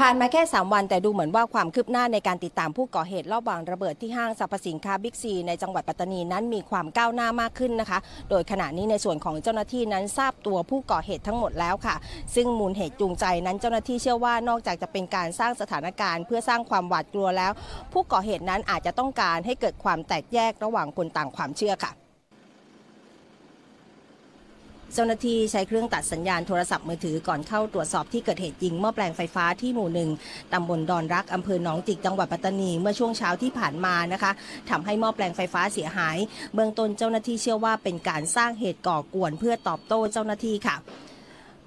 ผ่านมาแค่ 3 วันแต่ดูเหมือนว่าความคืบหน้าในการติดตามผู้ก่อเหตุรอบวางระเบิดที่ห้างสรรพสินค้าบิ๊กซีในจังหวัดปัตตานีนั้นมีความก้าวหน้ามากขึ้นนะคะ โดยขณะนี้ในส่วนของเจ้าหน้าที่นั้นทราบตัวผู้ก่อเหตุทั้งหมดแล้วค่ะ ซึ่งมูลเหตุจูงใจนั้นเจ้าหน้าที่เชื่อว่านอกจากจะเป็นการสร้างสถานการณ์ เพื่อสร้างความหวาดกลัวแล้ว ผู้ก่อเหตุนั้นอาจจะต้องการให้เกิดความแตกแยกระหว่างคนต่างความเชื่อค่ะ เจ้าหน้าที่ใช้เครื่องตัดสัญญาณโทรศัพท์มือถือก่อนเข้าตรวจสอบที่เกิดเหตุยิงหม้อแปลงไฟฟ้าที่หมู่หนึ่งตำบลดอนรักอำเภอหนองจิกจังหวัดปัตตานีเมื่อช่วงเช้าที่ผ่านมานะคะทำให้หม้อแปลงไฟฟ้าเสียหาย เบื้องต้นเจ้าหน้าที่เชื่อว่าเป็นการสร้างเหตุก่อกวนเพื่อตอบโต้เจ้าหน้าที่ค่ะ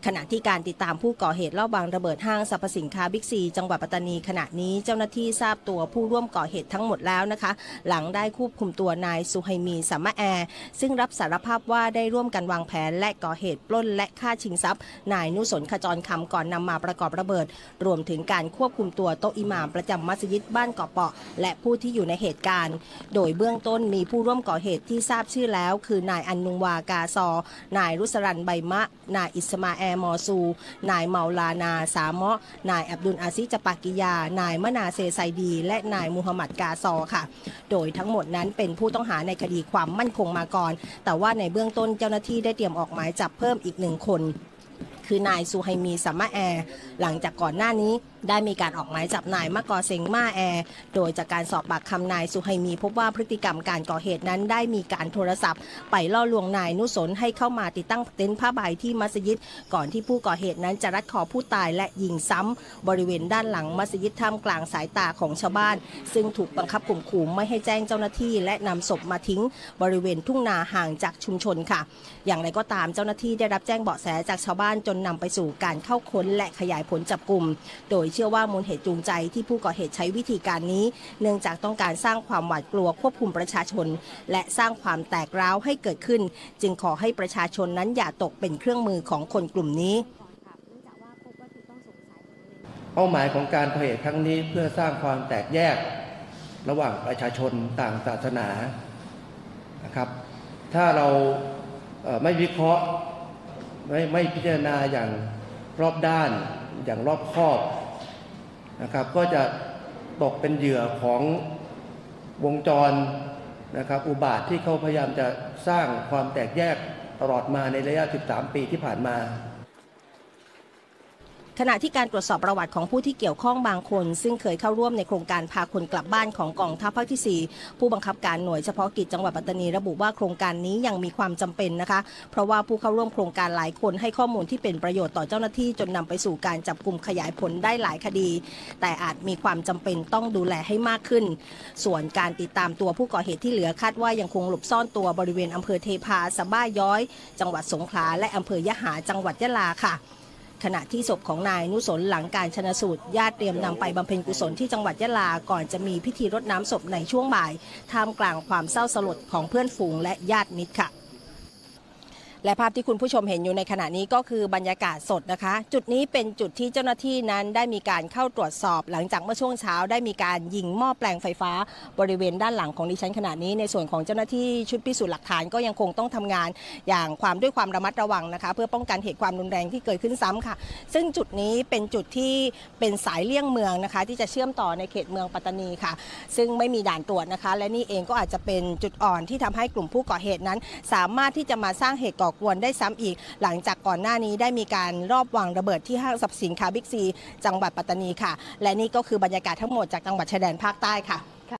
ขณะที่การติดตามผู้ก่อเหตุรอบวางระเบิดห้างสรรพสินค้าบิ๊กซี จังหวัดปัตตานีขณะนี้เจ้าหน้าที่ทราบตัวผู้ร่วมก่อเหตุทั้งหมดแล้วนะคะ หลังได้ควบคุมตัวนายสุไฮมีสัมมาแอร์ ซึ่งรับสารภาพว่าได้ร่วมกันวางแผนและก่อเหตุปล้นและฆ่าชิงทรัพย์ นายนุสนขจรคำก่อนนำมาประกอบระเบิด รวมถึงการควบคุมตัวโตอิหม่ามประจำมัสยิดบ้านเกาะเปาะ และผู้ที่อยู่ในเหตุการณ์ โดยเบื้องต้นมีผู้ร่วมก่อเหตุที่ทราบชื่อแล้ว คือนายอันนุงวากาซอนายรุสรันใบมะ นายอิสมาแอมอซู นายเมาลานาสามะนายอับดุลอาซิจปากิยา นายมนาเซไซดี และนายมูฮัมหมัดกาซอค่ะ โดยทั้งหมดนั้นเป็นผู้ต้องหาในคดีความมั่นคงมาก่อน แต่ว่าในเบื้องต้นเจ้าหน้าที่ได้เตรียมออกหมายจับเพิ่มอีกหนึ่งคน คือนายซูไฮมีสัมมาแอร์ หลังจากก่อนหน้านี้ได้มีการออกหมายจับนายมะกอเซงมาแอร์โดยจากการสอบปากคำนายซูไฮมีพบว่าพฤติกรรมการก่อเหตุนั้นได้มีการโทรศัพท์ ไปล่อลวงนายนุสนให้เข้ามาติดตั้งเต็นท์ผ้าใบที่มัสยิด ก่อนที่ผู้ก่อเหตุนั้นจะรัดคอผู้ตายและยิงซ้ำ บริเวณด้านหลังมัสยิดท่ามกลางสายตาของชาวบ้าน ซึ่งถูกบังคับข่มขู่ไม่ให้แจ้งเจ้าหน้าที่ และนำศพมาทิ้ง บริเวณทุ่งนาห่างจากชุมชนค่ะ อย่างไรก็ตามเจ้าหน้าที่ได้รับแจ้งเบาะแสจากชาวบ้านจนนำไปสู่การเข้าค้นและขยายผลจับกลุ่มโดยเชื่อว่ามูลเหตุจูงใจที่ผู้ก่อเหตุใช้วิธีการนี้ เนื่องจากต้องการสร้างความหวาดกลัวควบคุมประชาชน และสร้างความแตกร้าวให้เกิดขึ้น จึงขอให้ประชาชนนั้นอย่าตกเป็นเครื่องมือของคนกลุ่มนี้เป้าหมายของการก่อเหตุครั้งนี้เพื่อสร้างความแตกแยกระหว่างประชาชนต่างศาสนานะครับ ถ้าเราไม่วิเคราะห์ไม่ไม่พิจารณาอย่างรอบด้านอย่างรอบคอบ นะครับ ก็จะตกเป็นเหยื่อของวงจรนะครับอุบาทที่เขาพยายามจะสร้างความแตกแยกตลอดมาในระยะ 13 ปีที่ผ่านมา ขณะที่การตรวจสอบประวัติของผู้ที่เกี่ยวข้องบางคน ซึ่งเคยเข้าร่วมในโครงการพาคนกลับบ้านของกองทัพภาคที่ 4 ผู้บังคับการหน่วยเฉพาะกิจจังหวัดปัตตานีระบุว่าโครงการนี้ยังมีความจำเป็นนะคะ เพราะว่าผู้เข้าร่วมโครงการหลายคนให้ข้อมูลที่เป็นประโยชน์ต่อเจ้าหน้าที่จนนำไปสู่การจับกลุ่มขยายผลได้หลายคดี แต่อาจมีความจำเป็นต้องดูแลให้มากขึ้น ส่วนการติดตามตัวผู้ก่อเหตุที่เหลือคาดว่ายังคงหลบซ่อนตัวบริเวณอำเภอเทพาสบ้าย้อย จังหวัดสงขลาและอำเภอยะหาจังหวัดยะลาค่ะ ขณะที่ศพของนายนุสนหลังการชนะสูตรญาติเตรียมนำไปบำเพ็ญกุศลที่จังหวัดยะลา ก่อนจะมีพิธีรดน้ำศพในช่วงบ่าย ท่ามกลางความเศร้าสลดของเพื่อนฝูงและญาติมิตรค่ะ และภาพที่คุณผู้ชมเห็นอยู่ในขณะนี้ก็คือบรรยากาศสดนะคะ จุดนี้เป็นจุดที่เจ้าหน้าที่นั้นได้มีการเข้าตรวจสอบ หลังจากเมื่อช่วงเช้าได้มีการยิงหม้อแปลงไฟฟ้า บริเวณด้านหลังของดิฉันขณะนี้ในส่วนของเจ้าหน้าที่ชุดพิสูจน์หลักฐานก็ยังคงต้องทำงานอย่างความด้วยความระมัดระวังนะคะ เพื่อป้องกันเหตุความรุนแรงที่เกิดขึ้นซ้ำค่ะ ซึ่งจุดนี้เป็นจุดที่เป็นสายเลี่ยงเมืองนะคะ ที่จะเชื่อมต่อในเขตเมืองปัตตานีค่ะ ซึ่งไม่มีด่านตรวจนะคะ และนี่เองก็อาจจะเป็นจุดอ่อนที่ทำให้กลุ่มผู้ก่อเหตุนั้น สามารถที่จะมาสร้างเหตุก่อกวนได้ซ้ำอีก หลังจากก่อนหน้านี้ได้มีการรอบวางระเบิดที่ห้างสรรพสินค้าบิ๊กซี จังหวัดปัตตานีค่ะ และนี่ก็คือบรรยากาศทั้งหมดจากจังหวัดชายแดนภาคใต้ค่ะ